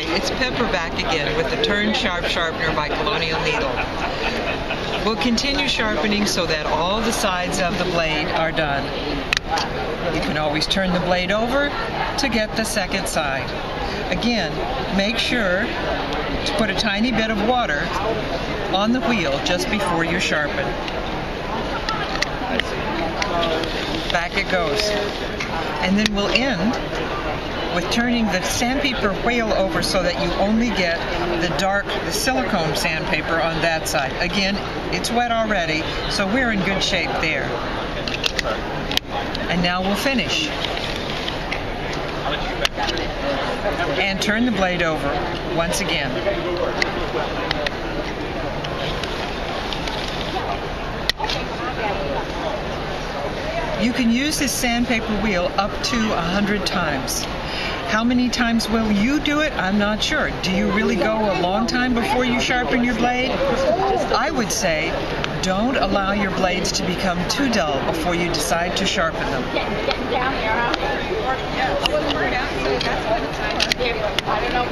Hi, it's Pepper back again with the Turn Sharp Sharpener by Colonial Needle. We'll continue sharpening so that all the sides of the blade are done. You can always turn the blade over to get the second side. Again, make sure to put a tiny bit of water on the wheel just before you sharpen. Back it goes. And then we'll end with turning the sandpaper wheel over so that you only get the dark, the silicone sandpaper on that side. Again, it's wet already, so we're in good shape there. And now we'll finish. And turn the blade over once again. You can use this sandpaper wheel up to a hundred times. How many times will you do it? I'm not sure. Do you really go a long time before you sharpen your blade? I would say don't allow your blades to become too dull before you decide to sharpen them.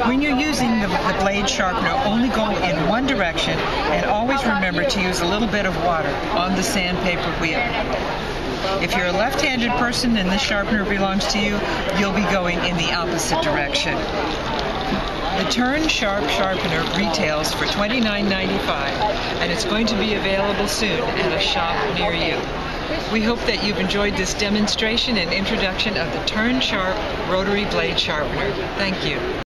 When you're using the, the, blade sharpener, only go in one direction and always remember to use a little bit of water on the sandpaper wheel. If you're a left-handed person and this sharpener belongs to you, you'll be going in the opposite direction. The Turn Sharp Sharpener retails for $29.95 and it's going to be available soon at a shop near you. We hope that you've enjoyed this demonstration and introduction of the Turn Sharp Rotary Blade Sharpener. Thank you.